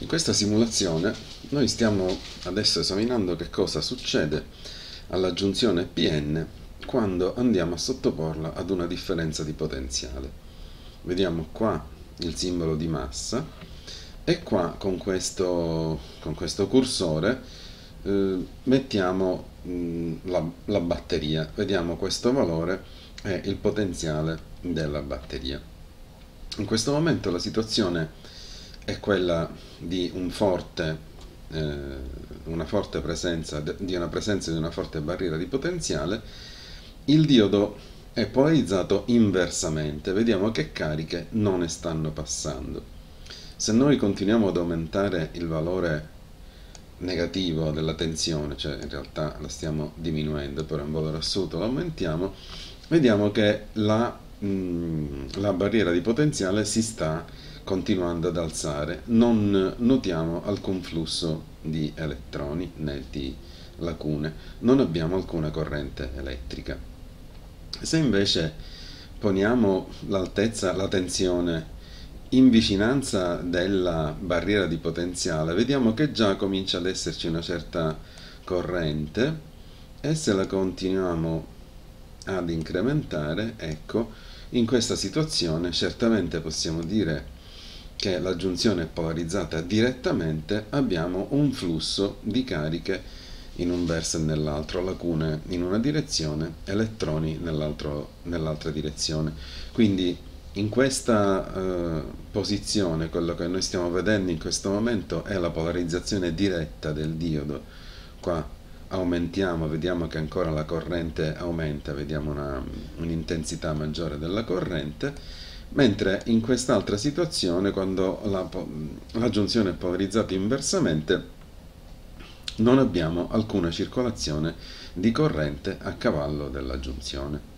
In questa simulazione noi stiamo adesso esaminando che cosa succede alla giunzione PN quando andiamo a sottoporla ad una differenza di potenziale. Vediamo qua il simbolo di massa e qua con questo, con questo cursore eh, mettiamo mh, mm, la, la batteria. Vediamo questo valore è il potenziale della batteria. In questo momento la situazione è quella di un forte, eh, una forte presenza, di una presenza di una forte barriera di potenziale, il diodo è polarizzato inversamente, vediamo che cariche non ne stanno passando. Se noi continuiamo ad aumentare il valore negativo della tensione, cioè in realtà la stiamo diminuendo, però in valore assoluto l'aumentiamo, vediamo che la, mm, la barriera di potenziale si sta continuando ad alzare, non notiamo alcun flusso di elettroni né di lacune, non abbiamo alcuna corrente elettrica. Se invece poniamo l'altezza, la tensione in vicinanza della barriera di potenziale, vediamo che già comincia ad esserci una certa corrente e se la continuiamo ad incrementare, ecco, in questa situazione certamente possiamo dire che la giunzione è polarizzata direttamente, abbiamo un flusso di cariche in un verso e nell'altro, lacune in una direzione, elettroni nell'altra direzione. Quindi in questa eh, posizione quello che noi stiamo vedendo in questo momento è la polarizzazione diretta del diodo. Qua aumentiamo, vediamo che ancora la corrente aumenta, vediamo un'intensità maggiore della corrente mentre in quest'altra situazione quando la, la giunzione è polarizzata inversamente non abbiamo alcuna circolazione di corrente a cavallo della giunzione.